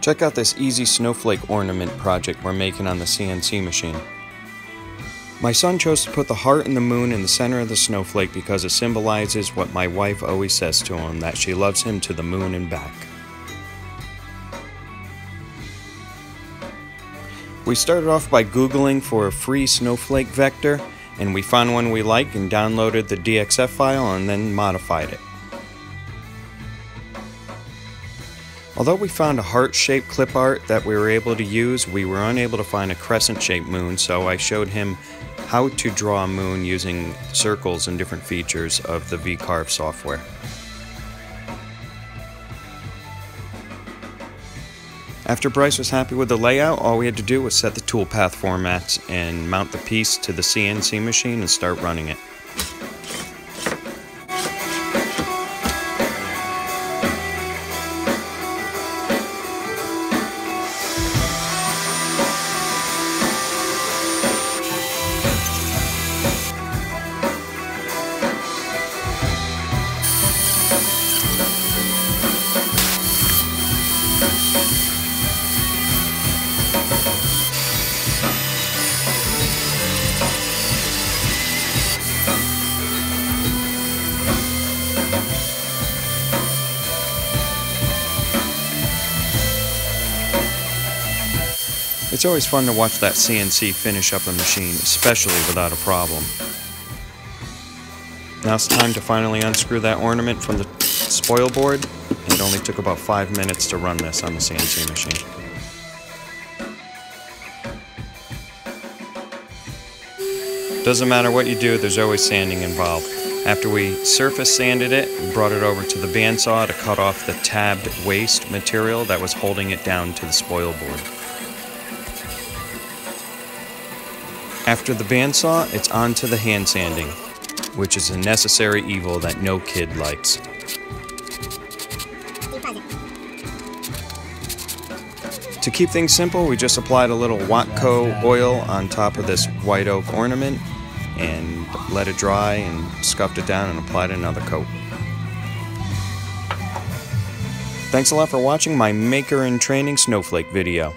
Check out this easy snowflake ornament project we're making on the CNC machine. My son chose to put the heart and the moon in the center of the snowflake because it symbolizes what my wife always says to him, that she loves him to the moon and back. We started off by Googling for a free snowflake vector, and we found one we like and downloaded the DXF file and then modified it. Although we found a heart-shaped clip art that we were able to use, we were unable to find a crescent-shaped moon, so I showed him how to draw a moon using circles and different features of the VCarve software. After Bryce was happy with the layout, all we had to do was set the toolpath formats and mount the piece to the CNC machine and start running it. It's always fun to watch that CNC finish up a machine, especially without a problem. Now it's time to finally unscrew that ornament from the spoil board. It only took about five minutes to run this on the CNC machine. Doesn't matter what you do, there's always sanding involved. After we surface sanded it, we brought it over to the bandsaw to cut off the tabbed waste material that was holding it down to the spoil board. After the bandsaw, it's on to the hand sanding, which is a necessary evil that no kid likes. To keep things simple, we just applied a little Watco oil on top of this white oak ornament and let it dry and scuffed it down and applied another coat. Thanks a lot for watching my Maker in Training Snowflake video.